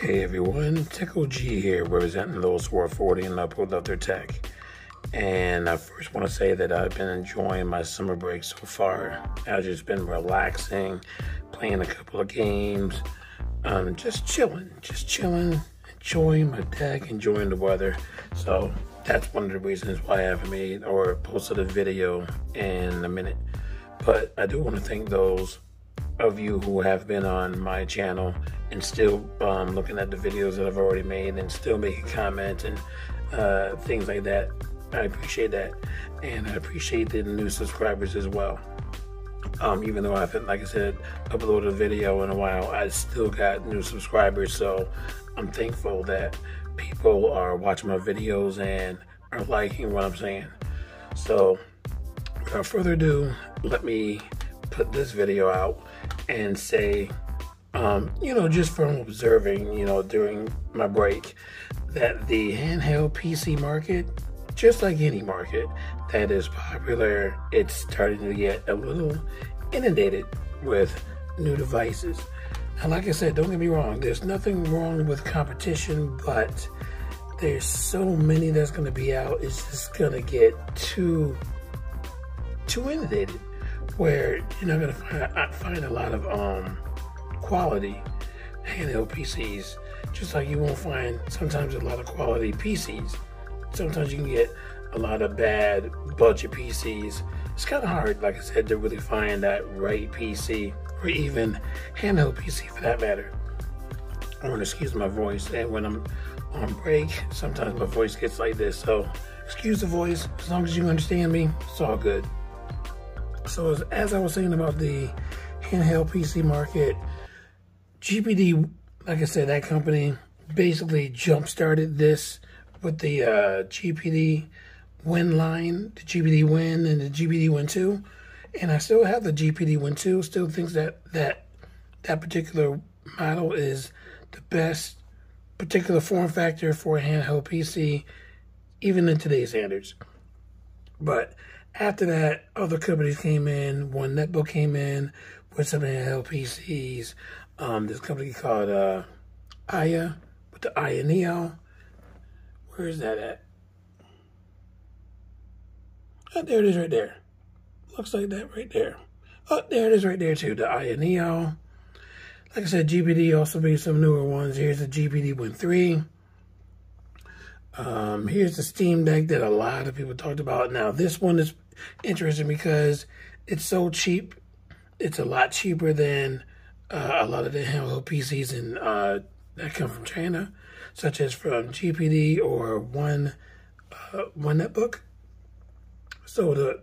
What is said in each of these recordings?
Hey everyone, Tech OG here, representing those who are 40 and up who love their tech. And I first want to say that I've been enjoying my summer break so far. I've just been relaxing, playing a couple of games, um, just chilling, just chilling, enjoying my tech, enjoying the weather. So that's one of the reasons why I haven't made or posted a video in a minute. But I do want to thank those of you who have been on my channel and still um, looking at the videos that I've already made and still making comments and uh, things like that. I appreciate that. And I appreciate the new subscribers as well. Um, even though I haven't, like I said, uploaded a video in a while, I still got new subscribers. So I'm thankful that people are watching my videos and are liking what I'm saying. So without further ado, let me put this video out and say, um, you know, just from observing, you know, during my break, that the handheld PC market, just like any market that is popular, it's starting to get a little inundated with new devices. And like I said, don't get me wrong, there's nothing wrong with competition, but there's so many that's going to be out, it's just going to get too, too inundated where you're not gonna find, find a lot of um, quality handheld PCs. Just like you won't find sometimes a lot of quality PCs. Sometimes you can get a lot of bad budget PCs. It's kind of hard, like I said, to really find that right PC or even handheld PC for that matter. I want to excuse my voice, and when I'm on break, sometimes my voice gets like this. So excuse the voice. As long as you understand me, it's all good. So as, as I was saying about the handheld PC market, GPD, like I said, that company basically jump-started this with the uh, GPD Win line, the GPD Win and the GPD Win 2. And I still have the GPD Win 2, still thinks that that, that particular model is the best particular form factor for a handheld PC, even in today's standards. But after that, other companies came in. One Netbook came in with some handheld PCs. Um, this company called uh, Aya with the Aya Neo. Where is that at? Oh, there it is right there. Looks like that right there. Oh, there it is right there too, the Aya Neo. Like I said, GPD also made some newer ones. Here's the GPD Win 3. Um, here's the Steam Deck that a lot of people talked about. Now, this one is interesting because it's so cheap. It's a lot cheaper than uh, a lot of the handheld PCs in, uh, that come from China, such as from GPD or One uh, One Netbook. So the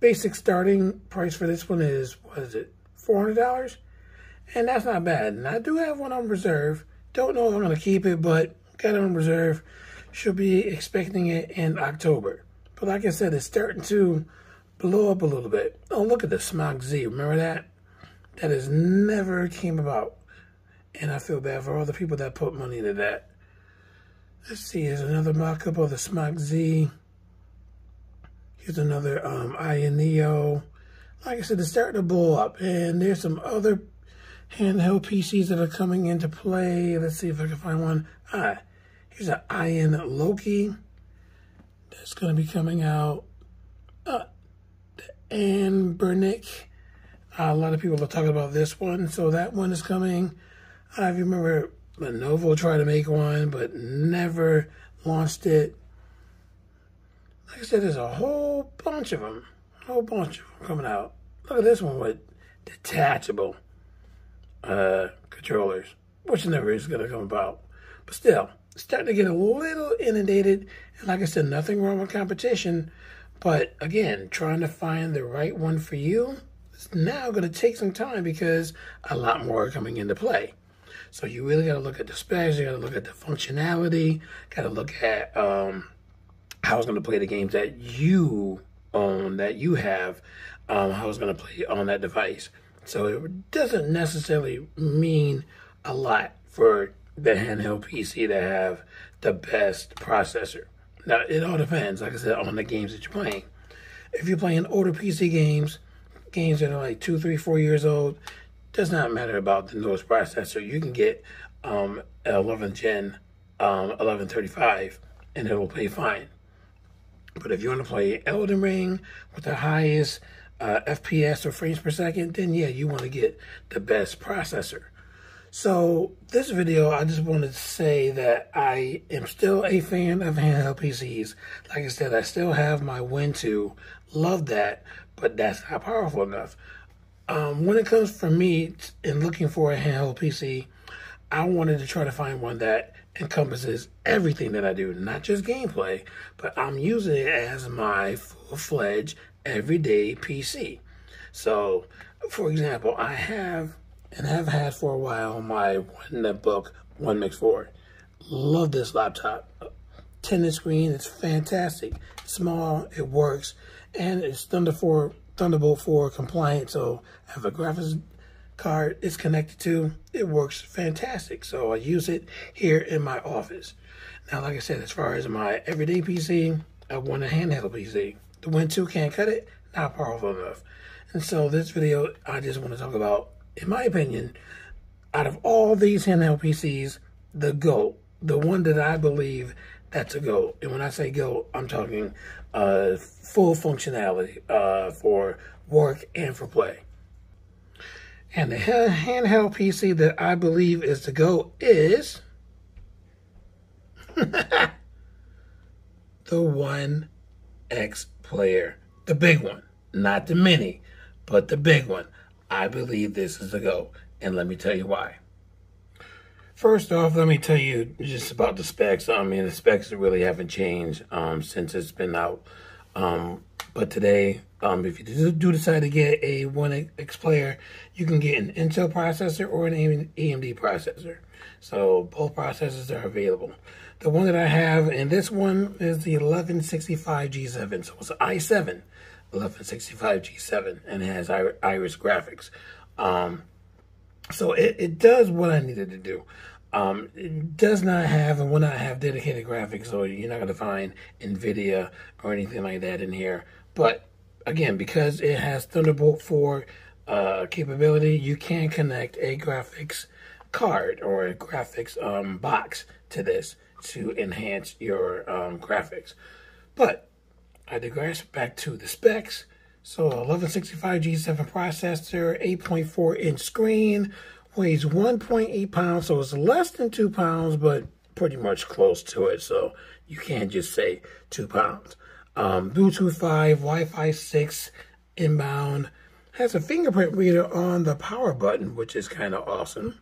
basic starting price for this one is what is it, four hundred dollars, and that's not bad. And I do have one on reserve. Don't know if I'm gonna keep it, but got it on reserve should be expecting it in October. But like I said, it's starting to blow up a little bit. Oh, look at the Smach Z. Remember that? That has never came about. And I feel bad for all the people that put money into that. Let's see, here's another mock-up of the Smach Z. Here's another um, Aya Neo. Like I said, it's starting to blow up. And there's some other handheld PCs that are coming into play. Let's see if I can find one. Ah, Here's an Ayn Loki that's going to be coming out. Uh, Anbernic. Uh, a lot of people are talking about this one, so that one is coming. I remember Lenovo tried to make one, but never launched it. Like I said, there's a whole bunch of them, a whole bunch of them coming out. Look at this one with detachable uh, controllers, which never is going to come about. But still, starting to get a little inundated. And like I said, nothing wrong with competition. But again, trying to find the right one for you is now going to take some time because a lot more are coming into play. So you really got to look at the specs. You got to look at the functionality. Got to look at um, how it's going to play the games that you own, that you have, um, how it's going to play on that device. So it doesn't necessarily mean a lot for the handheld PC to have the best processor. Now, it all depends, like I said, on the games that you're playing. If you're playing older PC games, games that are like two, three, four years old, does not matter about the newest processor. You can get um, 11th gen um, 1135 and it will play fine. But if you want to play Elden Ring with the highest uh, FPS or frames per second, then yeah, you want to get the best processor. So this video, I just wanted to say that I am still a fan of handheld PCs. Like I said, I still have my Win 2. Love that, but that's not powerful enough. Um, when it comes for me in looking for a handheld PC, I wanted to try to find one that encompasses everything that I do, not just gameplay, but I'm using it as my full-fledged everyday PC. So, for example, I have and have had for a while my one netbook one mix four. Love this laptop. 10 inch screen, it's fantastic. It's small, it works, and it's Thunder 4, Thunderbolt 4 compliant. So I have a graphics card it's connected to. It works fantastic. So I use it here in my office. Now, like I said, as far as my everyday PC, I want a handheld PC. The Win 2 can't cut it, not powerful enough. And so this video, I just want to talk about in my opinion, out of all these handheld PCs, the GOAT, the one that I believe that's a GOAT. And when I say GOAT, I'm talking uh, full functionality uh, for work and for play. And the handheld PC that I believe is the GOAT is the One X Player, the big one, not the mini, but the big one. I believe this is a go, and let me tell you why. First off, let me tell you just about the specs. I mean, the specs really haven't changed um, since it's been out. Um, but today, um, if you do decide to get a One X player, you can get an Intel processor or an AMD processor. So both processors are available. The one that I have, and this one is the 1165G7. So it's an i7 1165 G7 and has Iris graphics. Um, so it, it does what I needed to do. Um, it does not have and will not have dedicated graphics, so you're not going to find NVIDIA or anything like that in here. But again, because it has Thunderbolt 4 uh, capability, you can connect a graphics card or a graphics um, box to this to enhance your um, graphics. But I digress back to the specs. So 1165 G7 processor, 8.4 inch screen, weighs 1.8 pounds, so it's less than two pounds, but pretty much close to it. So you can't just say two pounds. Um, Bluetooth 5, Wi-Fi 6, inbound. Has a fingerprint reader on the power button, which is kind of awesome.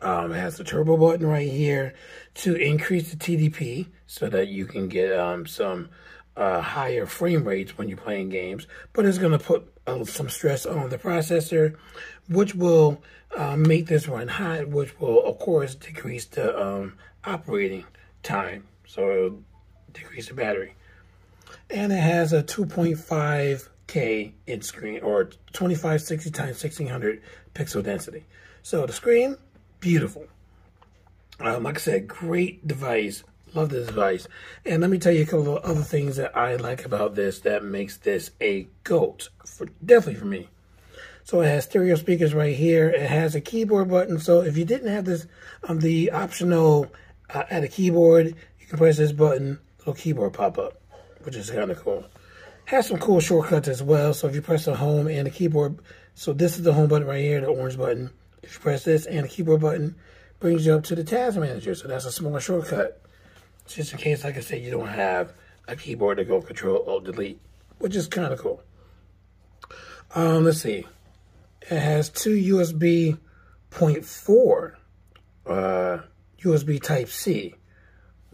Um, it has the turbo button right here to increase the TDP so that you can get um, some uh, higher frame rates when you're playing games, but it's going to put uh, some stress on the processor, which will uh, make this run hot, which will, of course, decrease the um, operating time. So it'll decrease the battery. And it has a 2.5K in screen or 2560 times 1600 pixel density. So the screen, beautiful. Um, like I said, great device Love this device. And let me tell you a couple of other things that I like about this that makes this a GOAT. For, definitely for me. So it has stereo speakers right here. It has a keyboard button. So if you didn't have this, um, the optional uh, at a keyboard, you can press this button, little keyboard pop up, which is kind of cool. Has some cool shortcuts as well. So if you press the home and the keyboard, so this is the home button right here, the orange button. If you press this and the keyboard button, brings you up to the task manager. So that's a small shortcut. Just in case, like I said, you don't have a keyboard to go Control Alt Delete, which is kind of cool. Um, let's see. It has two USB point four uh, USB Type C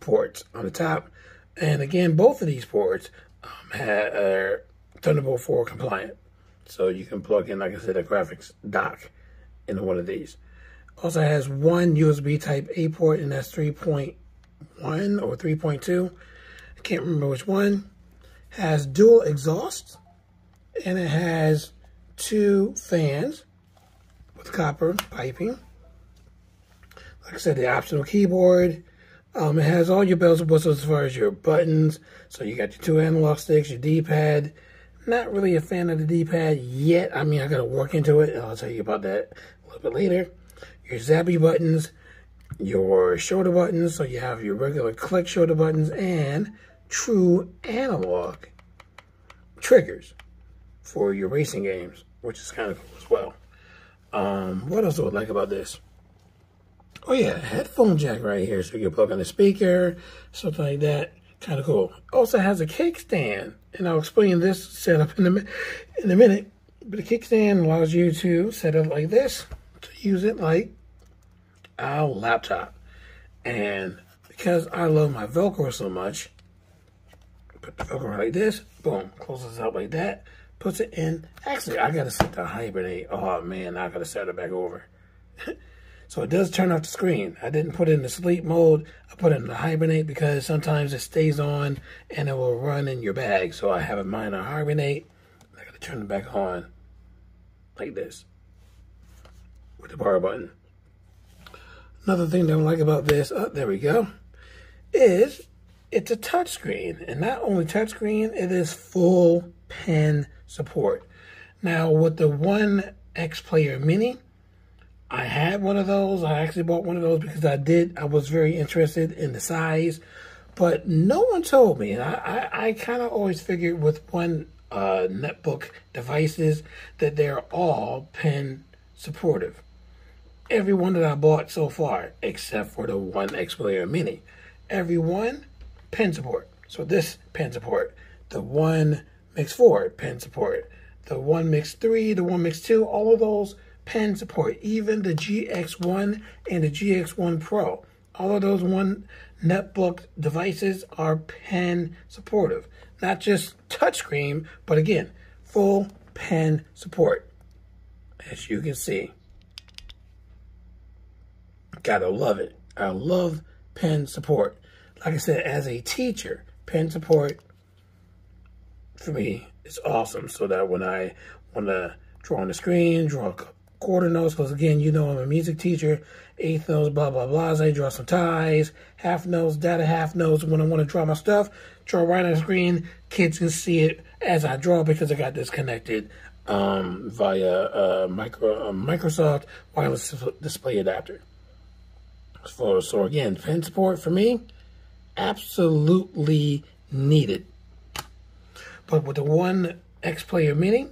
ports on the top, and again, both of these ports um, are Thunderbolt 4 compliant. So you can plug in, like I said, a graphics dock into one of these. Also has one USB Type A port, and that's 3.0 1 or 3.2. I can't remember which one. Has dual exhaust and it has two fans with copper piping. Like I said, the optional keyboard. Um, it has all your bells and whistles as far as your buttons. So you got your two analog sticks, your D-pad, Not really a fan of the D-pad yet. I mean, I got to work into it. I'll tell you about that a little bit later. Your zappy buttons, your shoulder buttons. So you have your regular click shoulder buttons and true analog triggers for your racing games, which is kind of cool as well. Um, what else do I like about this? Oh yeah, headphone jack right here, so you can plug in a speaker, something like that. Kind of cool. Also has a kickstand, and I'll explain this setup in a in a minute. But the kickstand allows you to set it like this to use it like a laptop. And because I love my Velcro so much, put the Velcro like this, boom, closes up like that, puts it in. Actually, I gotta set the hibernate. Oh man, I gotta set it back over. so it does turn off the screen. I didn't put it in the sleep mode. I put it in the hibernate because sometimes it stays on and it will run in your bag. So I have it mine on hibernate. I gotta turn it back on like this with the power button. Another thing I like about this, oh, there we go, is it's a touchscreen. And not only touchscreen, it is full pen support. Now, with the One X Player Mini, I had one of those. I actually bought one of those because I did. I was very interested in the size, but no one told me. And I, I, I kind of always figured with one uh, netbook devices that they're all pen supportive. Every one that I bought so far, except for the One X Player Mini, every one pen support. So this pen support, the one Mix 4 pen support, the one Mix 3, the one Mix 2, all of those pen support, even the GX1 and the GX1 Pro. All of those one netbook devices are pen supportive. Not just touchscreen, but again, full pen support. As you can see. Gotta love it. I love pen support. Like I said, as a teacher, pen support for me is awesome. So that when I want to draw on the screen, draw quarter notes, because again, you know I'm a music teacher, eighth notes, blah, blah, blah. I draw some ties, half notes, dotted half notes. When I want to draw my stuff, draw right on the screen. Kids can see it as I draw because I got this connected um, via uh, micro, uh, Microsoft wireless display adapter. So, so again, pen support for me, absolutely needed. But with the one X Player Mini,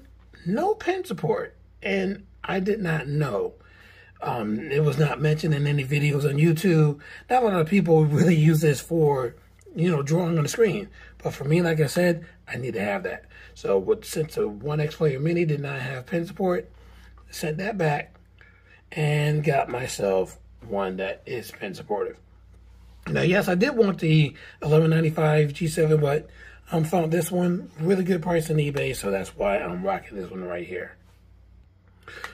no pen support. And I did not know. Um, it was not mentioned in any videos on YouTube. Not a lot of people really use this for, you know, drawing on the screen. But for me, like I said, I need to have that. So with, since the One X Player Mini did not have pen support, sent that back and got myself one that is pen supportive. Now, yes, I did want the 1195 G7, but I um, found this one really good price on eBay, so that's why I'm rocking this one right here.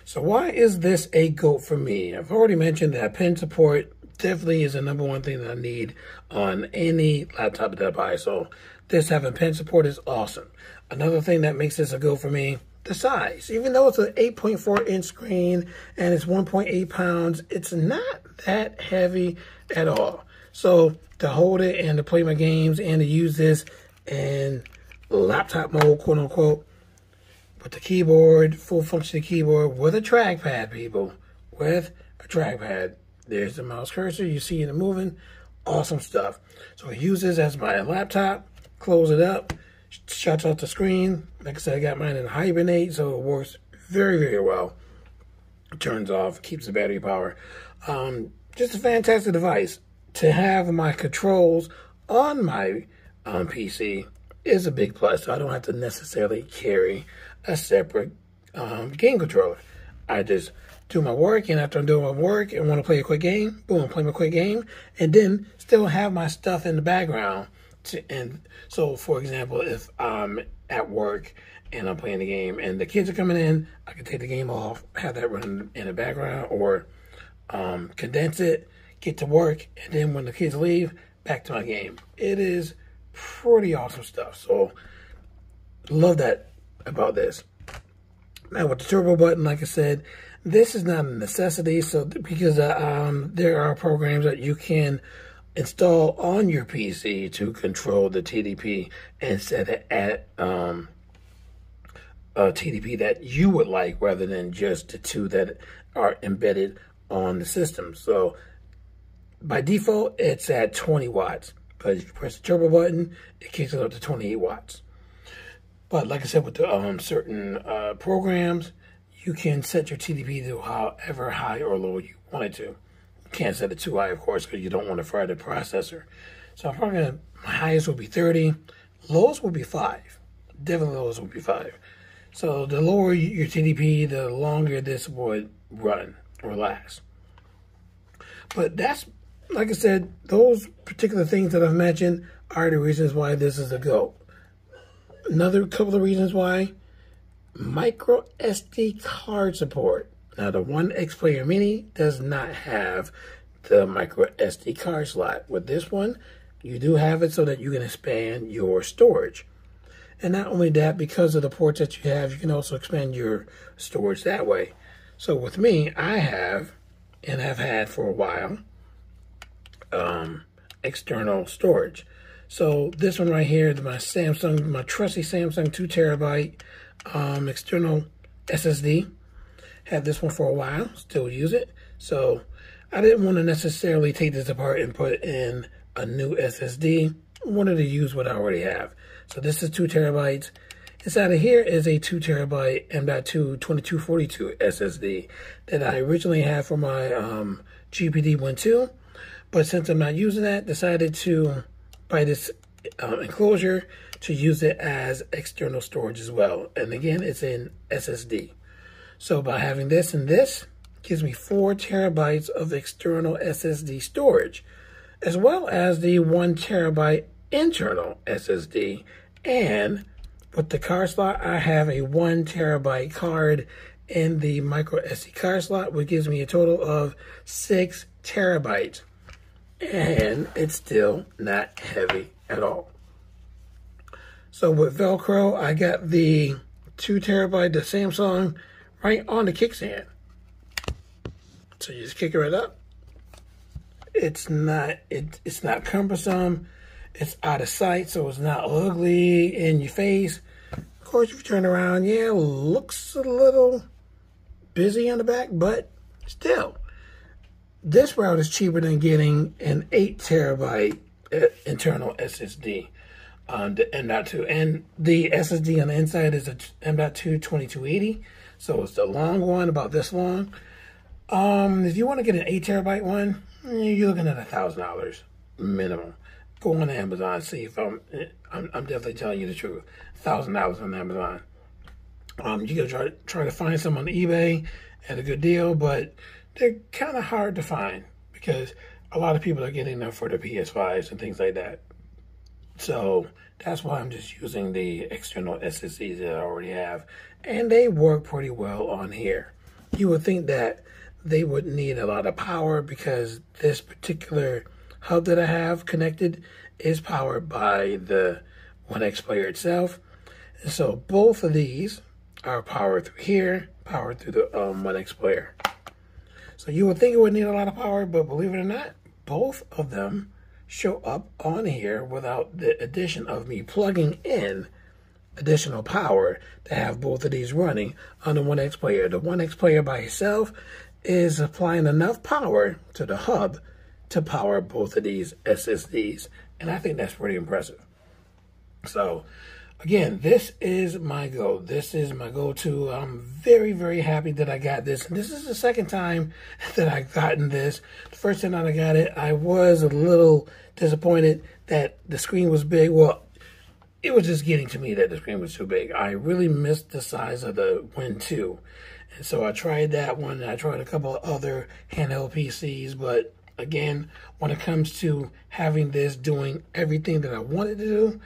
So why is this a GOAT for me? I've already mentioned that pen support definitely is the number one thing that I need on any laptop that I buy. So this having pen support is awesome. Another thing that makes this a GOAT for me the size. Even though it's an 8.4 inch screen and it's 1.8 pounds, it's not that heavy at all. So to hold it and to play my games and to use this in laptop mode, quote unquote, with the keyboard, full function keyboard with a trackpad, people, with a trackpad. There's the mouse cursor. You see it moving. Awesome stuff. So I use this as my laptop, close it up, shuts off the screen. Like I said, I got mine in hibernate, so it works very, very well. It turns off, keeps the battery power. Um, just a fantastic device. To have my controls on my um, PC is a big plus. So I don't have to necessarily carry a separate um, game controller. I just do my work, and after I'm doing my work and want to play a quick game, boom, play my quick game, and then still have my stuff in the background to, and so, for example, if I'm at work and I'm playing the game and the kids are coming in, I can take the game off, have that running in the background, or um, condense it, get to work, and then when the kids leave, back to my game. It is pretty awesome stuff. So, love that about this. Now, with the turbo button, like I said, this is not a necessity. So, because uh, um, there are programs that you can install on your PC to control the TDP and set it at um, uh, TDP that you would like rather than just the two that are embedded on the system. So by default, it's at 20 watts. But if you press the turbo button, it kicks it up to 28 watts. But like I said, with the um, certain uh, programs, you can set your TDP to however high or low you want it to. Can't set it too high, of course, because you don't want to fry the processor. So I'm probably gonna, my highest will be 30, lows will be 5. Definitely lows will be 5. So the lower your TDP, the longer this would run or last. But that's like I said, those particular things that I've mentioned are the reasons why this is a go. Another couple of reasons why micro SD card support. Now, the One X Player Mini does not have the micro SD card slot. With this one, you do have it so that you can expand your storage. And not only that, because of the ports that you have, you can also expand your storage that way. So with me, I have, and have had for a while, um, external storage. So this one right here my Samsung, my trusty Samsung 2 terabyte um, external SSD. Had this one for a while, still use it. So I didn't want to necessarily take this apart and put in a new SSD. I wanted to use what I already have. So this is 2 terabytes. Inside of here is a 2 terabyte M.2 2242 SSD that I originally had for my um, GPD 1.2 but since I'm not using that, decided to buy this um, enclosure to use it as external storage as well. And again, it's in SSD. So by having this and this, gives me four terabytes of external SSD storage, as well as the one terabyte internal SSD. And with the card slot, I have a one terabyte card in the micro SD card slot, which gives me a total of six terabytes and it's still not heavy at all. So with Velcro, I got the two terabyte, the Samsung, right on the kickstand. So you just kick it right up. It's not it, it's not cumbersome. It's out of sight, so it's not ugly in your face. Of course, if you turn around, yeah, looks a little busy on the back, but still, this route is cheaper than getting an 8 terabyte uh, internal SSD on the M.2. And the SSD on the inside is a M.2 2280. So it's a long one, about this long. Um, if you want to get an 8 terabyte one, eh, you're looking at a $1,000 minimum. Go on Amazon, see if I'm, I'm, I'm definitely telling you the truth. $1,000 on Amazon. Um, you gotta try, try to find some on eBay at a good deal, but they're kind of hard to find because a lot of people are getting them for the PS5s and things like that. So that's why I'm just using the external SSDs that I already have. And they work pretty well on here. You would think that they would need a lot of power because this particular hub that I have connected is powered by the One X player itself. And so both of these are powered through here, powered through the um, One X player. So you would think it would need a lot of power, but believe it or not, both of them show up on here without the addition of me plugging in additional power to have both of these running on the One X player. The One X player by itself is applying enough power to the hub to power both of these SSDs. And I think that's pretty impressive. So again, this is my go. This is my go-to. I'm very, very happy that I got this. And this is the second time that I've gotten this. The first time that I got it, I was a little disappointed that the screen was big. Well, it was just getting to me that the screen was too big. I really missed the size of the Win 2. And so I tried that one. I tried a couple of other handheld PCs, but again, when it comes to having this doing everything that I wanted to do,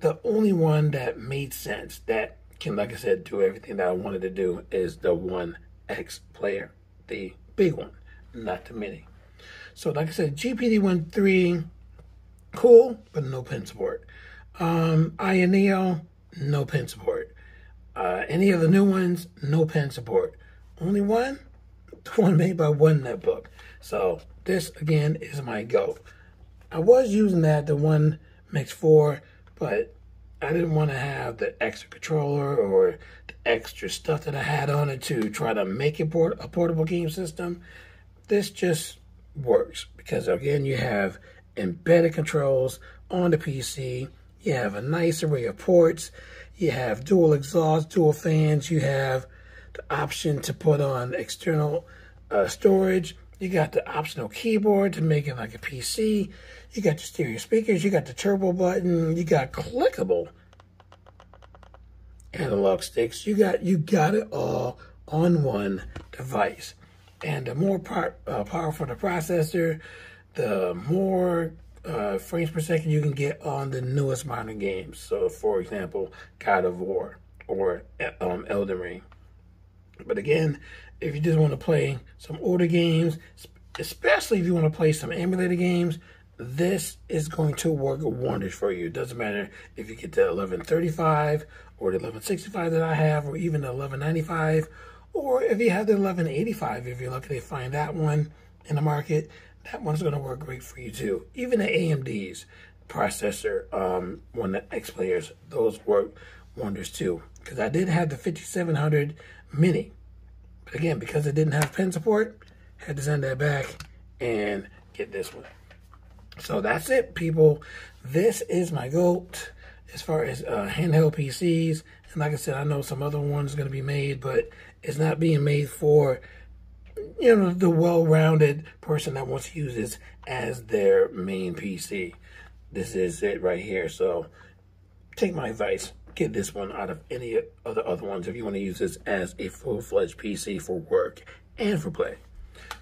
the only one that made sense that can, like I said, do everything that I wanted to do is the One X player, the big one, not the mini. So, like I said, GPD Win Three, cool, but no pen support. Um, Aya Neo, no pen support. Uh, any of the new ones, no pen support. Only one, the one made by One Netbook. So this again is my go. I was using that the one Mix Four but I didn't want to have the extra controller or the extra stuff that I had on it to try to make it port- a portable game system. This just works because again, you have embedded controls on the PC. You have a nice array of ports. You have dual exhaust, dual fans. You have the option to put on external uh, storage. You got the optional keyboard to make it like a PC. You got the stereo speakers. You got the turbo button. You got clickable analog sticks. You got you got it all on one device. And the more uh, powerful the processor, the more uh, frames per second you can get on the newest modern games. So, for example, God of War or um, Elden Ring. But again, if you just want to play some older games, especially if you want to play some emulator games, this is going to work wonders for you. It doesn't matter if you get the 1135 or the 1165 that I have, or even the 1195, or if you have the 1185, if you're lucky to find that one in the market, that one's going to work great for you too. Even the AMD's processor, um, one the X players, those work wonders too. Because I did have the 5700 Mini, again, because it didn't have pen support, had to send that back and get this one. So that's it, people. This is my GOAT as far as uh, handheld PCs. And like I said, I know some other ones going to be made, but it's not being made for you know, the well-rounded person that wants to use this as their main PC. This is it right here. So take my advice. Get this one out of any of the other ones if you want to use this as a full-fledged PC for work and for play.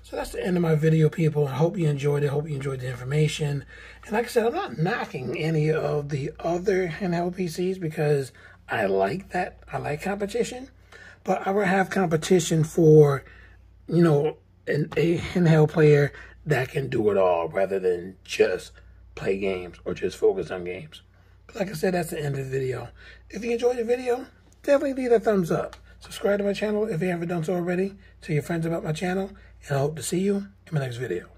So that's the end of my video, people. I hope you enjoyed it. hope you enjoyed the information. And like I said, I'm not knocking any of the other handheld PCs because I like that. I like competition. But I would have competition for you know, an, a handheld player that can do it all rather than just play games or just focus on games. But like I said, that's the end of the video. If you enjoyed the video, definitely leave a thumbs up. Subscribe to my channel if you haven't done so already. Tell your friends about my channel, and I hope to see you in my next video.